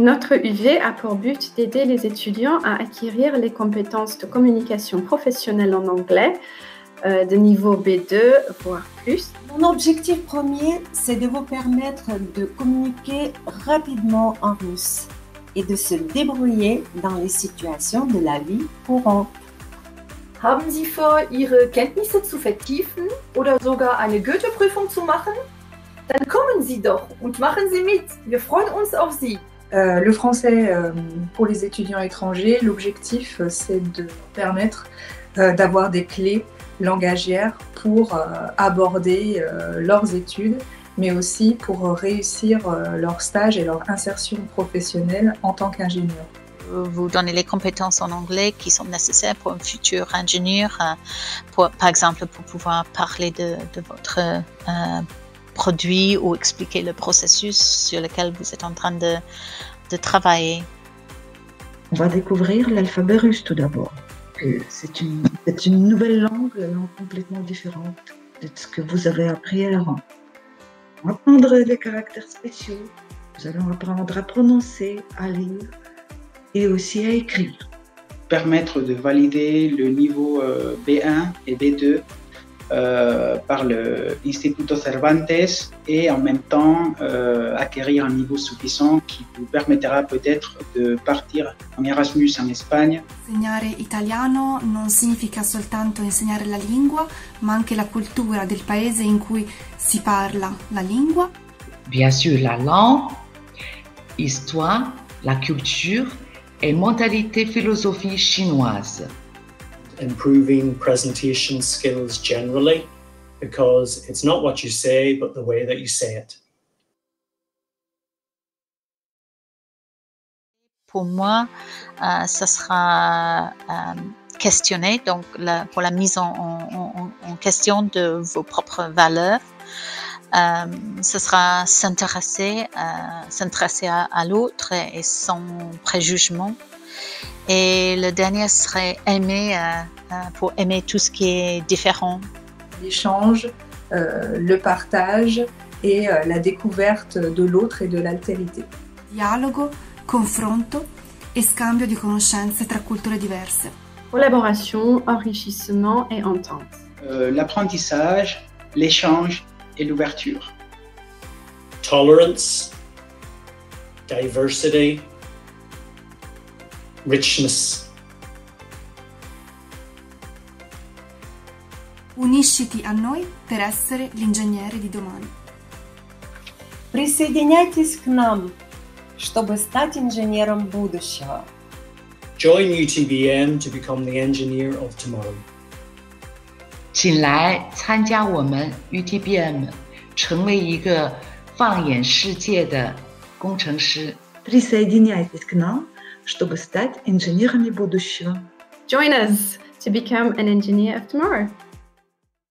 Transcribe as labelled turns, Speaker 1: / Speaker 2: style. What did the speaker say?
Speaker 1: Notre UV a pour but d'aider les étudiants à acquérir les compétences de communication professionnelle en anglais euh, de niveau B2, voire plus.
Speaker 2: Mon objectif premier, c'est de vous permettre de communiquer rapidement en russe et de se débrouiller dans les situations de la vie courante.
Speaker 3: Haben Sie vor, Ihre Kenntnisse zu vertiefen oder sogar eine Goethe-Prüfung zu machen? Dann kommen Sie doch und machen Sie mit. Wir freuen uns auf Sie.
Speaker 4: Euh, le français euh, pour les étudiants étrangers, l'objectif euh, c'est de permettre d'avoir des clés langagières pour aborder leurs études, mais aussi pour réussir leur stage et leur insertion professionnelle en tant qu'ingénieur.
Speaker 5: vous donnez les compétences en anglais qui sont nécessaires pour un futur ingénieur, par exemple pour pouvoir parler de, votre produit ou expliquer le processus sur lequel vous êtes en train de, de travailler.
Speaker 6: On va découvrir l'alphabet russe tout d'abord. C'est une, c'est une nouvelle langue, une langue complètement différente de ce que vous avez appris avant. On va apprendre les caractères spéciaux. Nous allons apprendre à prononcer, à lire et aussi à écrire.
Speaker 7: permettre de valider le niveau euh, B1 et B2 euh, par le Instituto Cervantes et en même temps euh, acquérir un niveau suffisant qui vous permettra peut-être de partir en Erasmus en Espagne.
Speaker 8: Insegnare italiano non significa soltanto insegnare la lingua, ma anche la cultura del paese in cui si parla la lingua.
Speaker 9: Bien sûr, la langue, histoire, la culture et mentalité philosophie chinoise.
Speaker 10: Improving presentation skills generally because it's not what you say, but the way that you say it.
Speaker 5: Pour moi, euh, ça sera euh, questionner, donc la- pour la mise en, en- en- question de vos propres valeurs. Euh, ce sera s'intéresser, euh, s'intéresser à, à l'autre et son préjugement. Et le dernier serait aimer, euh, euh, pour aimer tout ce qui est différent.
Speaker 4: L'échange, euh, le partage et euh, la découverte de l'autre et de l'altérité.
Speaker 8: Dialogo, confronto e scambio di conoscenze tra culture diverse.
Speaker 1: Collaboration, enrichissement et entente.
Speaker 7: Euh, L'apprentissage, l'échange et l'ouverture.
Speaker 10: Tolerance, diversity, richness.
Speaker 8: Unisciti a noi per essere l'ingegnere di domani.
Speaker 2: Присоединяйтесь к нам, чтобы стать инженером будущего.
Speaker 10: Join UTBM to become the engineer of tomorrow.
Speaker 9: 请来参加我们 UTBM，成为一个放眼世界的工程师。
Speaker 6: Присоединяйтесь к нам, чтобы стать инженерами будущего.
Speaker 1: Join us to become an engineer of tomorrow.